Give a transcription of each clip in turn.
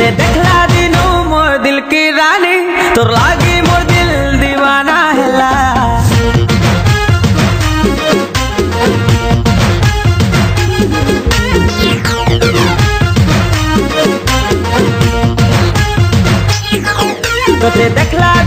ते देखला दिनो मोर दिल की रानी तोर लागी मोर दिल दीवाना हैला तो ते देखला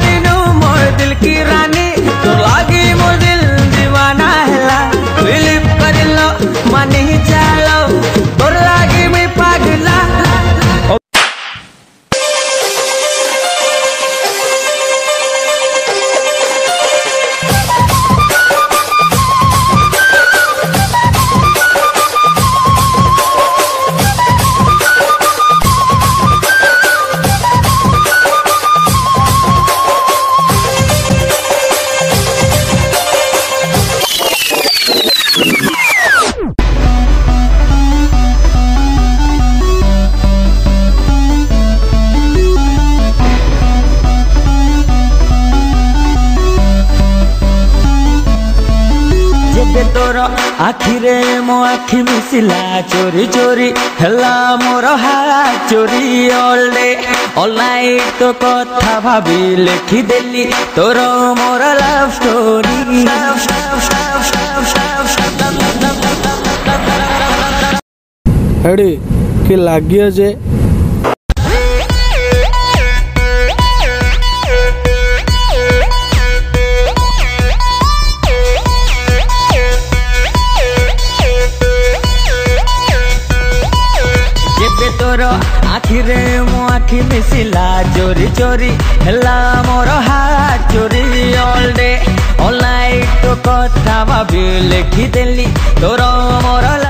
রূপে তোর আখিরে মো আখি মিশিলা চোরি চোরি হেলা মোর হারা চোরি অল ডে অল নাইট তো কথা ভাবি লেখি দেলি তোর মোর লাভ স্টোরি এডি কি লাগিয়ে যে আখিরে মো আখি মিশিলা চোরি চোরি হেলা মোর হাত চোরি অল ডে অল নাইট কথা ভাবি লিখি দেলি তোর মোর